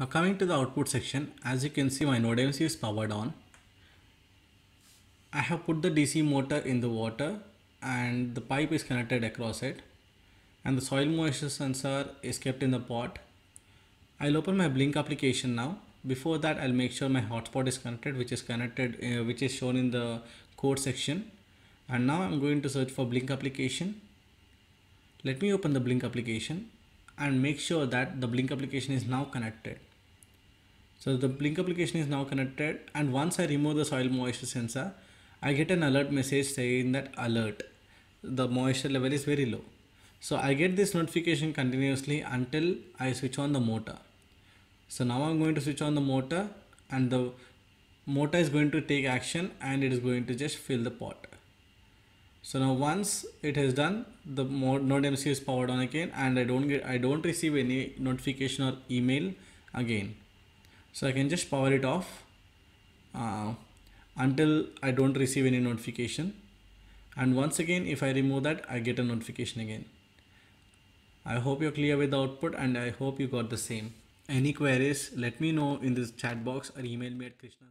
Now coming to the output section, as you can see my Node MC is powered on. I have put the DC motor in the water and the pipe is connected across it and the soil moisture sensor is kept in the pot. I'll open my Blynk application now. Before that I'll make sure my hotspot is connected which is connected uh, which is shown in the code section and now I'm going to search for Blynk application. Let me open the Blynk application and make sure that the Blynk application is now connected. So the Blynk application is now connected and once I remove the soil moisture sensor I get an alert message saying that alert the moisture level is very low. So I get this notification continuously until I switch on the motor. So now I'm going to switch on the motor and the motor is going to take action and it is going to just fill the pot. So now once it is done, the node MC is powered on again and I don't get I don't receive any notification or email again. So I can just power it off. Uh, until I don't receive any notification and once again if I remove that I get a notification again. I hope you're clear with the output and I hope you got the same. Any queries let me know in this chat box or email me at krishna